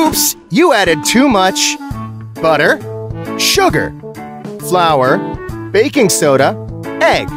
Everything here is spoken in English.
Oops, you added too much butter, sugar, flour, baking soda, egg.